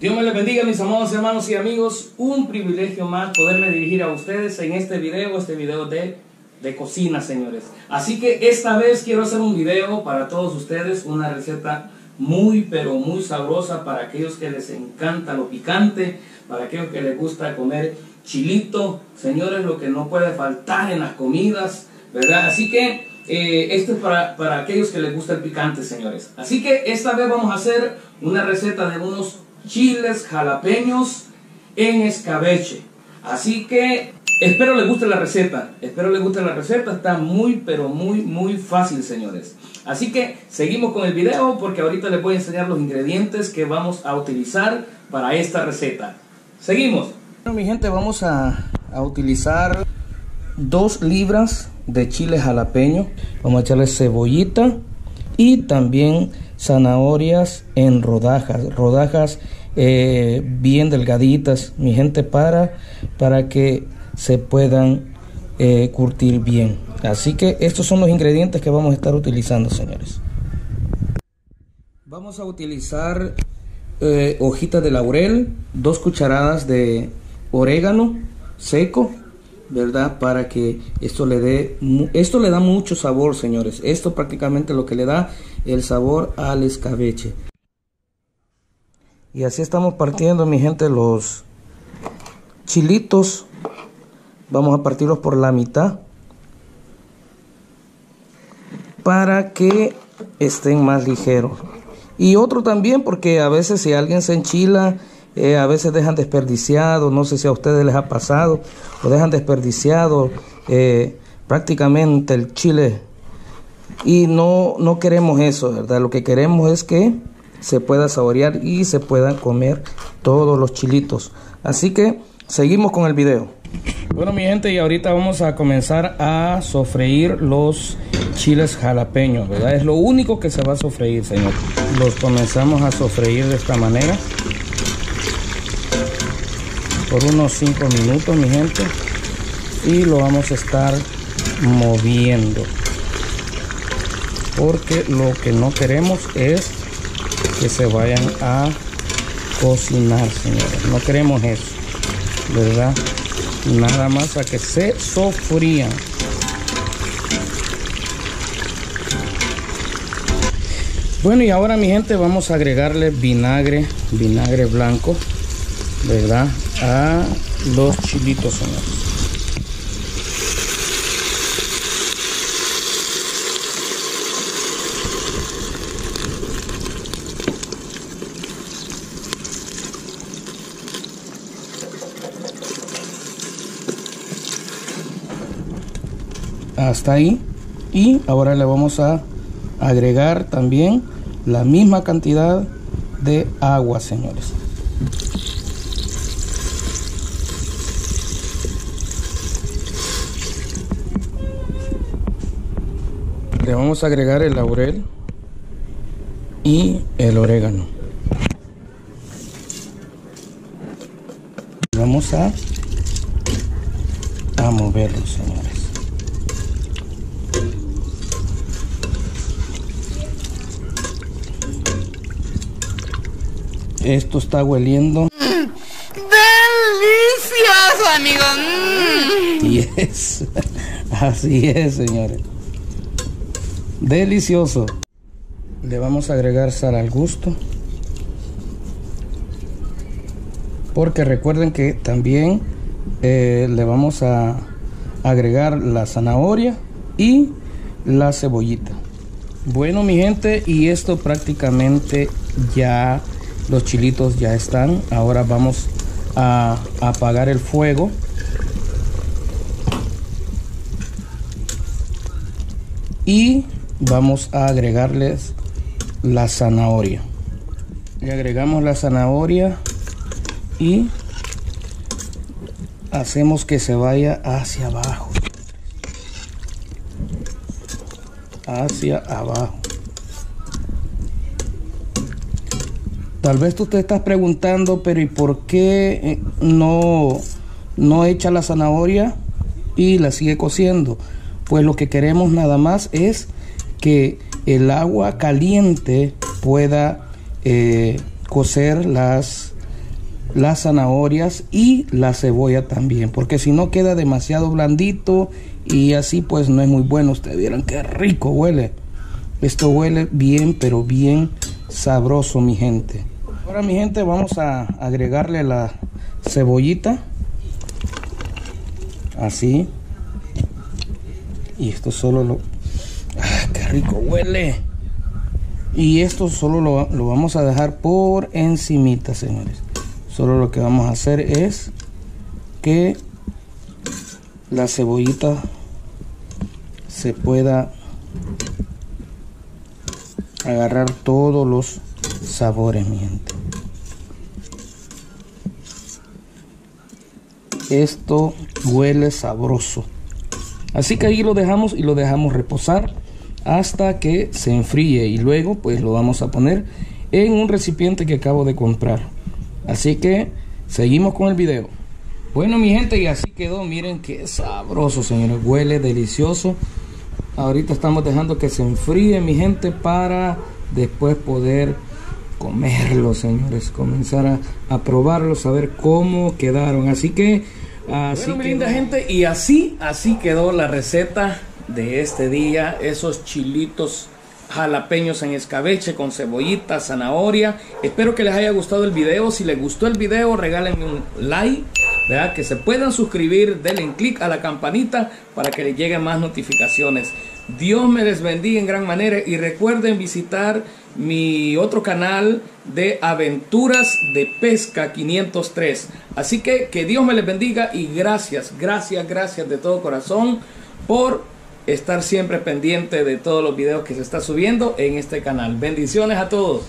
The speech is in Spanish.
Dios me les bendiga, mis amados hermanos y amigos. Un privilegio más poderme dirigir a ustedes en este video, este video de, de cocina, señores. Así que esta vez quiero hacer un video para todos ustedes, una receta muy, pero muy sabrosa para aquellos que les encanta lo picante, para aquellos que les gusta comer chilito, señores, lo que no puede faltar en las comidas, ¿verdad? Así que eh, esto es para, para aquellos que les gusta el picante, señores. Así que esta vez vamos a hacer una receta de unos chiles jalapeños en escabeche. Así que espero les guste la receta. Espero les guste la receta. Está muy, pero muy, muy fácil, señores. Así que seguimos con el video porque ahorita les voy a enseñar los ingredientes que vamos a utilizar para esta receta. Seguimos. Bueno, mi gente, vamos a, a utilizar dos libras de chile jalapeño. Vamos a echarle cebollita y también zanahorias en rodajas, rodajas eh, bien delgaditas, mi gente, para, para que se puedan eh, curtir bien. Así que estos son los ingredientes que vamos a estar utilizando, señores. Vamos a utilizar eh, hojitas de laurel, dos cucharadas de orégano seco, ¿verdad? Para que esto le dé, esto le da mucho sabor, señores. Esto prácticamente lo que le da el sabor al escabeche. Y así estamos partiendo, mi gente, los chilitos. Vamos a partirlos por la mitad para que estén más ligeros. Y otro también porque a veces si alguien se enchila, eh, a veces dejan desperdiciado, no sé si a ustedes les ha pasado, o dejan desperdiciado eh, prácticamente el chile. Y no, no queremos eso, ¿verdad? Lo que queremos es que se pueda saborear y se puedan comer todos los chilitos. Así que seguimos con el video. Bueno mi gente y ahorita vamos a comenzar a sofreír los chiles jalapeños, ¿verdad? Es lo único que se va a sofreír, señor. Los comenzamos a sofreír de esta manera. Por unos 5 minutos, mi gente. Y lo vamos a estar moviendo. Porque lo que no queremos es que se vayan a cocinar, señores. No queremos eso, ¿verdad? Nada más a que se sofrían. Bueno, y ahora mi gente vamos a agregarle vinagre, vinagre blanco, ¿verdad? A los chilitos, señores. hasta ahí y ahora le vamos a agregar también la misma cantidad de agua señores le vamos a agregar el laurel y el orégano vamos a a moverlo señores Esto está hueliendo. Delicioso, amigo. Y es. Así es, señores. Delicioso. Le vamos a agregar sal al gusto. Porque recuerden que también eh, le vamos a agregar la zanahoria y la cebollita. Bueno, mi gente, y esto prácticamente ya los chilitos ya están. Ahora vamos a apagar el fuego. Y vamos a agregarles la zanahoria. Le agregamos la zanahoria y hacemos que se vaya hacia abajo. Hacia abajo. Tal vez tú te estás preguntando, pero ¿y por qué eh, no, no echa la zanahoria y la sigue cociendo? Pues lo que queremos nada más es que el agua caliente pueda eh, cocer las, las zanahorias y la cebolla también, porque si no queda demasiado blandito y así pues no es muy bueno. Ustedes vieran qué rico huele. Esto huele bien, pero bien sabroso, mi gente. Ahora, mi gente, vamos a agregarle la cebollita. Así. Y esto solo lo... ¡Ah, qué rico huele! Y esto solo lo, lo vamos a dejar por encimita, señores. Solo lo que vamos a hacer es que la cebollita se pueda agarrar todos los sabores, mi gente. Esto huele sabroso. Así que ahí lo dejamos y lo dejamos reposar hasta que se enfríe y luego pues lo vamos a poner en un recipiente que acabo de comprar. Así que seguimos con el video. Bueno mi gente y así quedó, miren qué sabroso señores, huele delicioso. Ahorita estamos dejando que se enfríe mi gente para después poder comerlo señores, comenzar a, a probarlo, saber cómo quedaron. Así que Así mi linda gente, y así, así quedó la receta de este día. Esos chilitos jalapeños en escabeche con cebollita, zanahoria. Espero que les haya gustado el video. Si les gustó el video, regálenme un like. Que se puedan suscribir, denle click a la campanita para que les lleguen más notificaciones. Dios me les bendiga en gran manera y recuerden visitar mi otro canal de aventuras de pesca 503. Así que que Dios me les bendiga y gracias, gracias, gracias de todo corazón por estar siempre pendiente de todos los videos que se está subiendo en este canal. Bendiciones a todos.